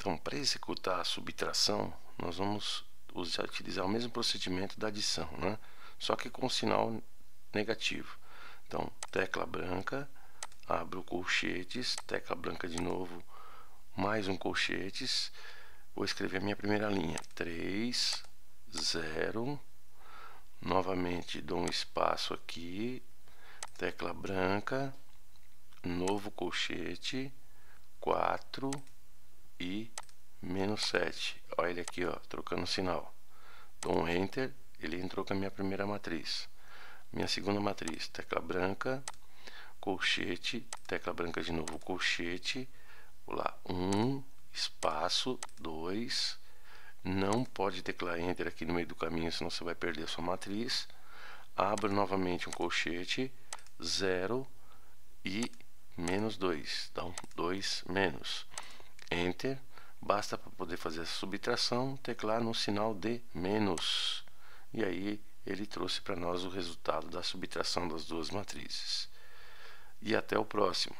Então, para executar a subtração, nós vamos utilizar o mesmo procedimento da adição, né? só que com sinal negativo. Então, tecla branca, abro colchetes, tecla branca de novo, mais um colchetes, vou escrever a minha primeira linha, 3, 0, novamente dou um espaço aqui, tecla branca, novo colchete, 4 e menos 7. Olha ele aqui, ó, trocando sinal. Dou um Enter, ele entrou com a minha primeira matriz. Minha segunda matriz, tecla branca, colchete, tecla branca de novo, colchete, vou lá, 1, espaço, 2, não pode teclar Enter aqui no meio do caminho, senão você vai perder a sua matriz. Abro novamente um colchete, 0 e menos 2. Então, 2 menos. Enter. Basta para poder fazer a subtração, teclar no sinal de menos. E aí ele trouxe para nós o resultado da subtração das duas matrizes. E até o próximo.